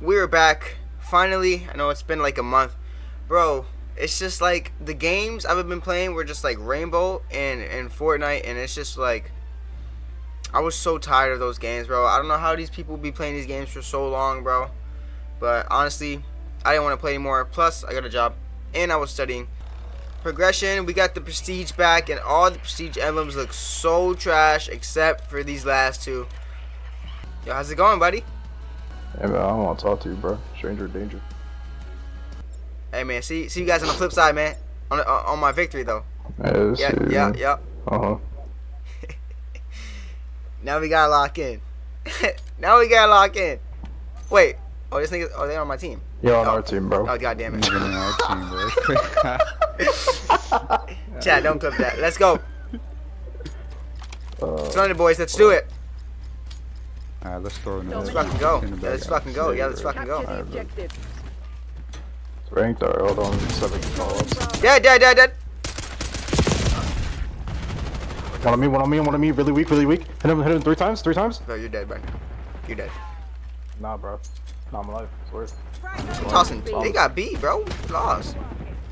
we're back. Finally, I know it's been like a month. Bro, it's just like the games I've been playing were just like Rainbow and, and Fortnite, and it's just like. I was so tired of those games, bro. I don't know how these people be playing these games for so long, bro. But honestly, I didn't want to play anymore. Plus, I got a job, and I was studying. Progression, we got the Prestige back, and all the Prestige emblems look so trash, except for these last two. Yo, how's it going, buddy? Hey man, I don't want to talk to you, bro. Stranger danger. Hey man, see see you guys on the flip side, man. On the, on my victory though. Yeah, Yeah, yeah, yeah. Uh huh. Now we gotta lock in. now we gotta lock in. Wait. Oh, this nigga. Oh, they're on my team. You're on Oh. our team, bro. Oh, god damn it. Nigga in our team, bro. Chat, don't clip that. Let's go. Uh, Thunder boys, let's do it. Alright, let's throw in Let's fucking go. Yeah, let's fucking go. Yeah, let's fucking go. Capture the Alright, bro. objective. it's ranked. Alright, hold on. Seven calls. Dead, dead, dead, dead. One on me, one on me, one on me. Really weak, really weak. Hit him, hit him three times, three times. Bro, you're dead, bro. You're dead. Nah, bro. Nah, I'm alive. Swear. Tossing. They got B, bro. Lost.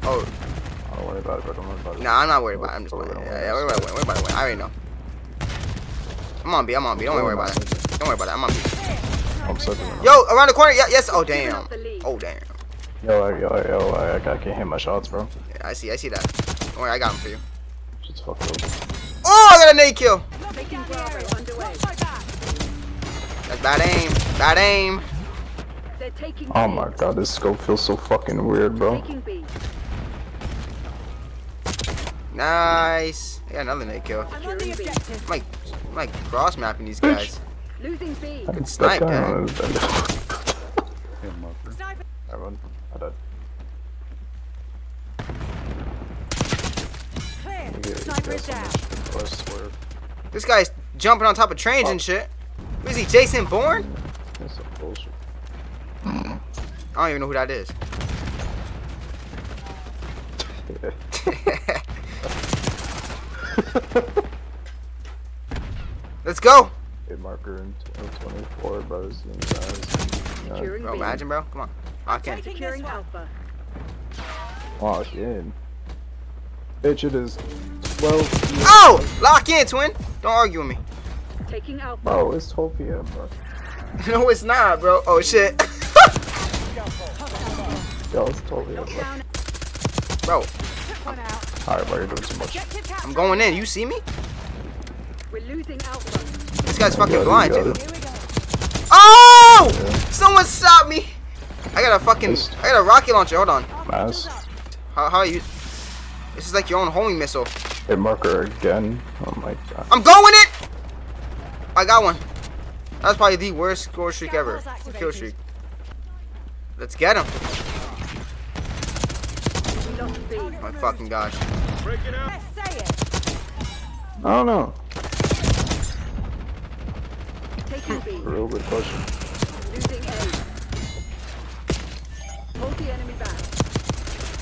Oh, I don't worry about it, bro. Don't worry about it. nah, I'm not worried about it. I'm just playing. Yeah, yeah, we're about to win. We're about to win. I already know. I'm on B. I'm on B. Don't worry about it. Don't worry about it. I'm on B. I'm second. Yo, around the corner. Yeah, yes. Oh, damn. up the lead. Oh, damn. Yo, yo, yo, I, I can't hit my shots, bro. Yeah, I see. I see that. Don't worry. I got him for you. Shit's fucked up. Oh, I got a nade kill. Taking Bravo underway. That's bad aim. Bad aim. Oh my god, this scope feels so fucking weird, bro. Nice. I got another nade kill. Securing B. I'm like, I'm like cross mapping these guys. Losing B. That snipe, guy man. on his bed. Hit him up, bro. Everyone, I died. You Sniper down. much info, I swear. This guy's jumping on top of trains and oh. shit. Who is he? Jason Bourne? That's some bullshit. I don't even know who that is. Let's go. Hit marker in 2024, bro. This thing, guys. Yeah. Securing Bro, imagine, bro. Come on. I can. Securing Alpha. Lock in. Bitch, it is 12 p.m. Oh! Lock in, twin. Don't argue with me. Taking Alpha. Bro, it's 12 p.m., bro. no, it's not, bro. Oh, shit. Yo, it's 12 p.m., bro. bro, Alright, bro, you're doing too much. I'm going in. You see me? We're losing Alpha. This guy's fucking blind, you too. got it. Oh! Yeah. Someone stop me. I got a fucking, I got a rocket launcher. Hold on. Mass. How, how are you? This is like your own homing missile. Hit marker again. Oh my god. I'm going it! I got one. That's probably the worst score streak ever. Kill streak. Let's get him. We lost B. Oh my fucking gosh. I don't know. Taking B. Real good question. Losing A. Hold the enemy back.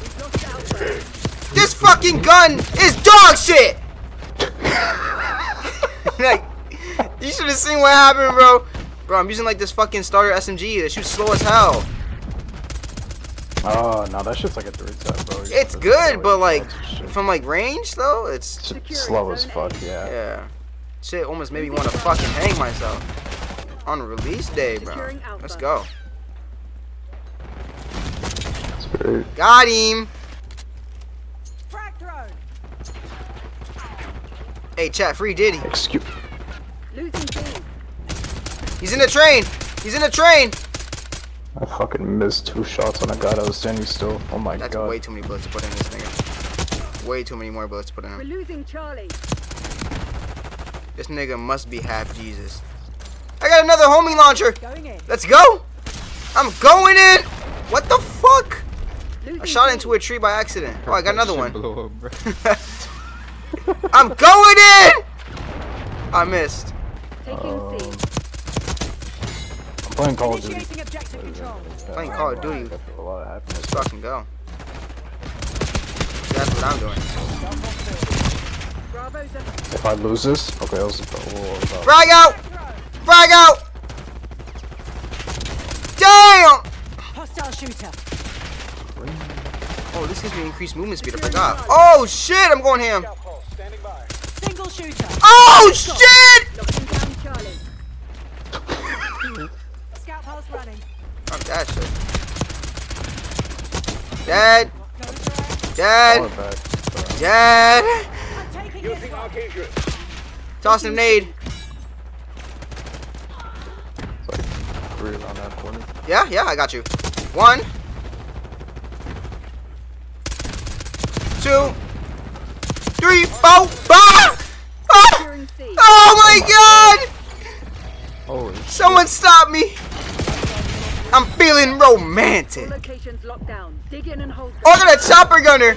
We've lost Alpha. This fucking gun is dog shit! like, you should have seen what happened, bro. Bro, I'm using like this fucking starter SMG that shoots slow as hell. Oh, no, that shit's like a three tap, bro. It's good, but like, from like range though, it's It's slow as fuck, yeah. yeah. Shit almost made me want to fucking hang myself on release day, bro. Let's go. Got him. Hey, chat, free Diddy. excuse. Losing He's in the train. He's in the train. I fucking missed two shots on a guy that was standing still. Oh my That's god. way too many bullets to put in this nigga. Way too many more bullets to put in We're losing Charlie. This nigga must be half Jesus. I got another homing launcher. Let's go. I'm going in. What the fuck? Losing I shot into a tree by accident. Oh, I got another one. Up. I'm going in. I missed. Taking um, C. I'm playing Call of Duty. Playing Call of Duty. I feel a lot of happiness. Let's fucking go. That's what I'm doing. Bravo's up. If I lose this, okay, I'll just oh, Frag out! Frag out! Damn! shooter. Oh, this gives me increased movement speed if I got. Oh shit! I'm going ham. Single shooter. Oh shit! Locking down Charlie. Scout pulse running. Fuck that shit. Dad, Going for Or dad, back. dad. it. I'm taking this one. Tossing a nade. It's like three around that corner. Yeah, yeah, I got you. One. Two. Three, four, five. Ah! Securing C. Oh my god! Holy Someone stop me! I'm feeling romantic. Locations locked down. Dig in and hold. Oh, I got a chopper gunner.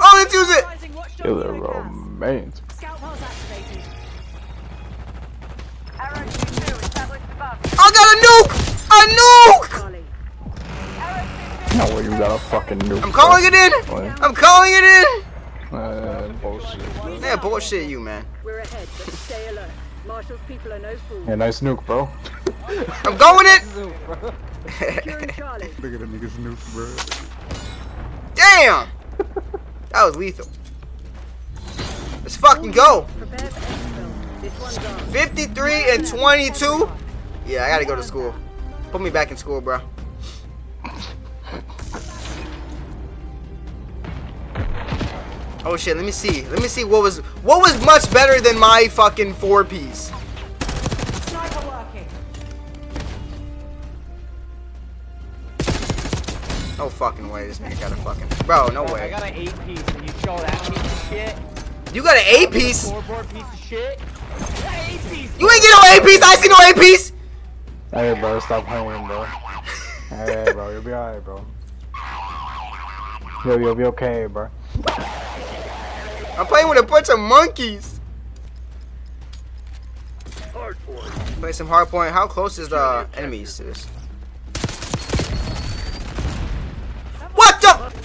Oh, let's use it. Rising watchdog Kill it, unit gas. romance. Scout. I got a nuke! A nuke! No way you got a fucking nuke. I'm calling it in. What? I'm calling it in. Uh, bullshit. Yeah, bullshit you, man. We're ahead, but stay alert. Marshall's people are no fools. Yeah, nice nuke, bro. I'm going it. Securing Charlie. Look at the niggas nuke, bro. Damn! That was lethal. Let's fucking go. Prepare for exfil. This one's ours. 53 and 22. Yeah, I gotta go to school. Put me back in school, bro. Oh shit, let me see. Let me see what was what was much better than my fucking four piece. No fucking way this nigga got a fucking Bro, no I way. got an eight piece and you that piece of shit. You got an A piece? Scoreboard piece of shit. That eight piece. You ain't get no A piece, I see no A piece! Hey, bro, stop playing, bro. Hey, bro, you'll be alright, bro. Yo, you'll be okay, bro. I'm playing with a bunch of monkeys. Play some hardpoint. How close is the enemies to this? What the?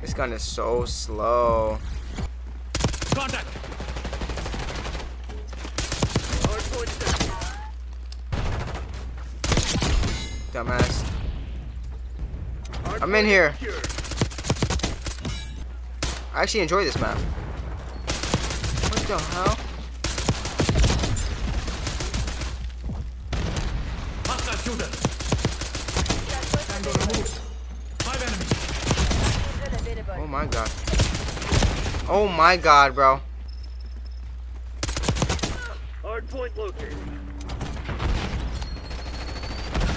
This gun is so slow. Dumbass. I'm in here. I actually enjoy this map. What the hell? Oh my god. Oh my god, bro.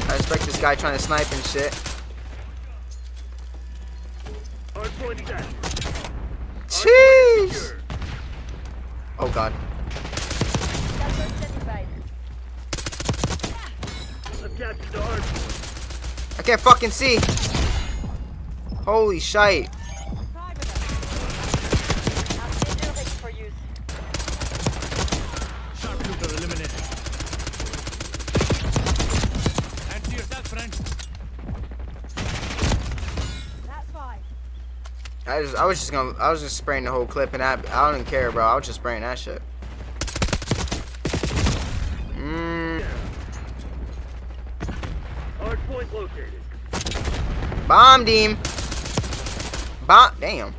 I expect this guy trying to snipe and shit. Jeez! Oh god. I can't fucking see. Holy shite. That's fine. I just, I was just gonna, I was just spraying the whole clip, and I, I don't even care, bro. I was just spraying that shit. Mmm. Bombed him. Bomb. Damn.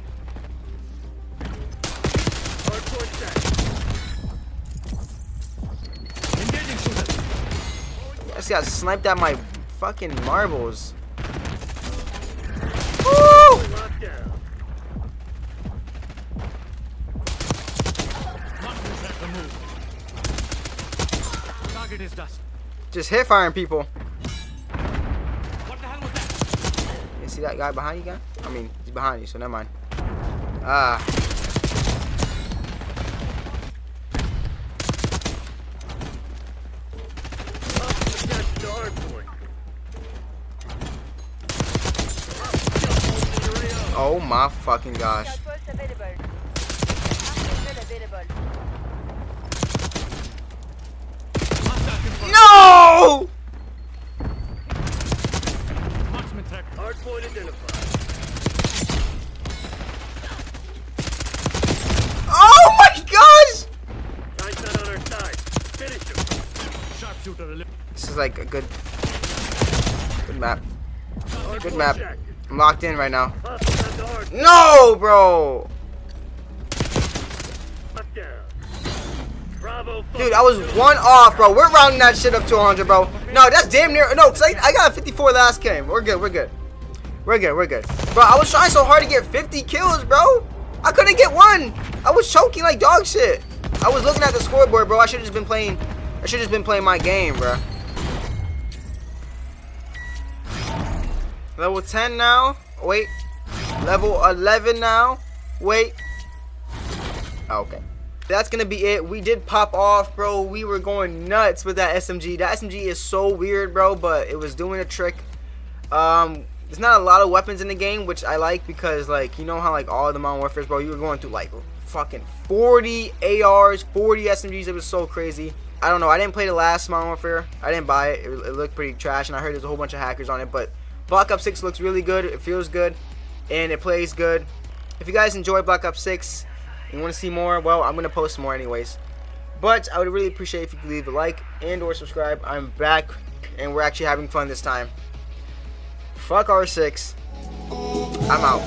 I just got sniped at my fucking marbles. Just hit firing people. What the hell was that? You see that guy behind you, guy? I mean, he's behind you, so never mind. Ah. Oh my fucking gosh. No! Marksman track. Oh my gosh! Sharpshooter. Shooter eliminated. This is like a good, good map. Good map. I'm locked in right now. No, bro. Dude, I was one off, bro. We're rounding that shit up to 100, bro. No, that's damn near. No, cause I, I got a 54 last game. We're good. We're good. We're good. We're good. Bro, I was trying so hard to get 50 kills, bro. I couldn't get one. I was choking like dog shit. I was looking at the scoreboard, bro. I should have just been playing. I should have just been playing my game, bro. Level 10 now. Wait. Level 11 now. Wait. Okay. That's gonna be it. We did pop off, bro. We were going nuts with that SMG. That SMG is so weird, bro, but it was doing a trick. Um, there's not a lot of weapons in the game, which I like because, like, you know how, like, all the Modern Warfare, bro, you were going through, like, fucking 40 ARs, 40 SMGs. It was so crazy. I don't know. I didn't play the last Modern Warfare. I didn't buy it. It, it looked pretty trash, and I heard there's a whole bunch of hackers on it, but Black Ops 6 looks really good. It feels good, and it plays good. If you guys enjoy Black Ops 6, you want to see more, well, I'm going to post more anyways. But I would really appreciate if you could leave a like and or subscribe. I'm back, and we're actually having fun this time. Fuck R6. I'm out.